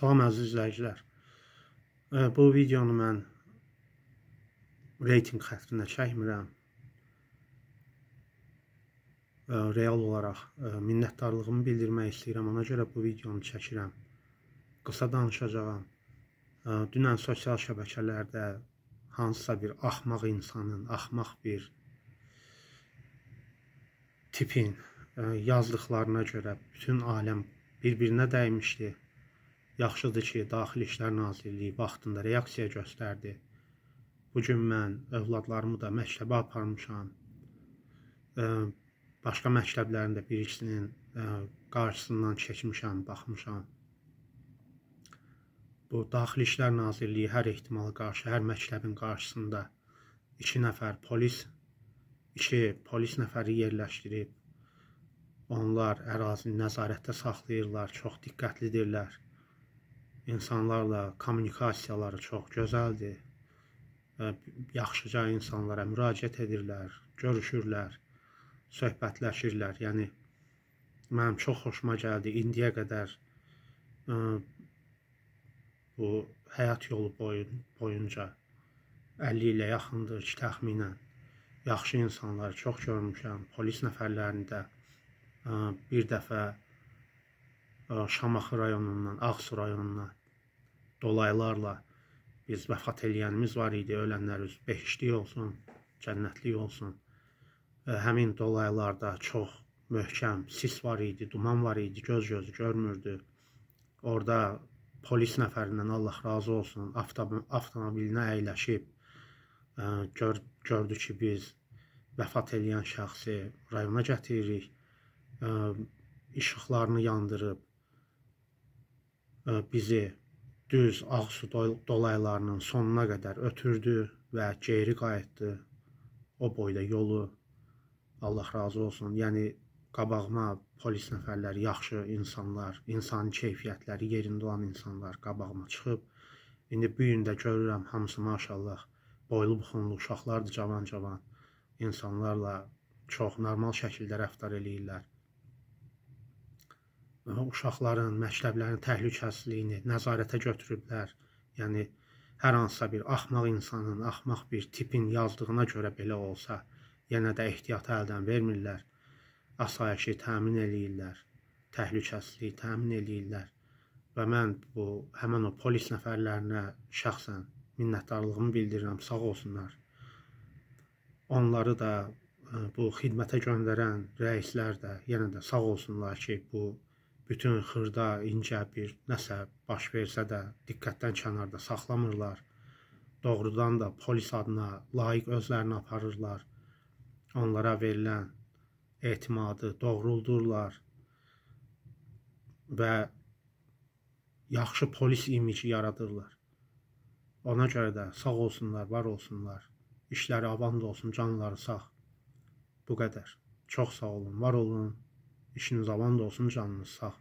Salam əziz izləyicilər. Bu videonu mən reytinq xətrinə çəkmirəm. Real olaraq minnətdarlığımı bildirmək istəyirəm. Ona görə bu videonu çəkirəm. Qısa danışacağam. Dünən sosial şəbəkələrdə hansısa bir axmaq insanın, axmaq bir tipin yazdıqlarına görə bütün aləm bir-birinə dəymişdi. Yaxşıdır ki, Daxili İşlər Nazirliyi vaxtında reaksiya göstərdi. Bu gün mən övladlarımı da məktəbə aparmışam. Başqa məktəblərin də bir ikisinin qarşısından keçmişəm, baxmışam. Bu Daxili İşlər Nazirliyi hər ehtimala qarşı hər məktəbin qarşısında 2 nəfər polis, 2 polis nəfəri yerləşdirib. Onlar ərazini nəzarətdə saxlayırlar, çox diqqətlidirlər insanlarla kommunikasiyaları çox gözəldir. Yaxşıca insanlara müraciət edirlər, görüşürlər, söhbətləşirlər. Yəni mənim çox xoşuma gəldi indiyə qədər bu həyat yolu boyun, boyunca 50 ilə yaxındır ki, təxminən yaxşı insanlar çox görmüşəm. Polis nəfərlərində bir dəfə Şamaxı rayonundan Ağsu rayonuna dolaylarla biz vəfat eləyənimiz var idi. Ölənlər üz behişlik olsun, cənnətlik olsun. Həmin dolaylarda çox möhkəm sis var idi, duman var idi, göz gözü görmürdü. Orada polis nəfərindən Allah razı olsun, avtomobilinə əyləşib gör, gördü ki, biz vəfat eləyən şəxsi rayona gətiririk. İşıqlarını yandırıb bizi düz Ağsu dolaylarının sonuna qədər ötürdü və geri qayıtdı. O boyda yolu Allah razı olsun. Yəni qabağıma polis nəfərləri, yaxşı insanlar, insani keyfiyyətləri yerində olan insanlar qabağıma çıxıb. İndi bu gün də görürəm hamısı maşallah boylu buxunlu uşaqlardır, cavan-cavan insanlarla çox normal şəkildə rəftar eləyirlər uşaqların, məktəblərin təhlükəsizliyini nəzarətə götürüblər. Yəni hər hansısa bir axmaq insanın, axmaq bir tipin yazdığına görə belə olsa, yenə də ehtiyatı əldən vermirlər. Asayişi təmin eləyirlər, təhlükəsizliyi təmin eləyirlər. Və mən bu həmin o polis nəfərlərinə şəxsən minnətdarlığımı bildirirəm, sağ olsunlar. Onları da bu xidmətə göndərən rəislər də yenə də sağ olsunlar ki, bu bütün xırda, incə bir nəsə baş versə də diqqətdən kənarda saxlamırlar. Doğrudan da polis adına layiq özlərini aparırlar. Onlara verilən etimadı doğruldurlar və yaxşı polis imici yaradırlar. Ona görə də sağ olsunlar, var olsunlar. İşləri avand olsun, canları sağ. Bu qədər. Çox sağ olun, var olun. İşiniz avan da olsun, canınız sağ.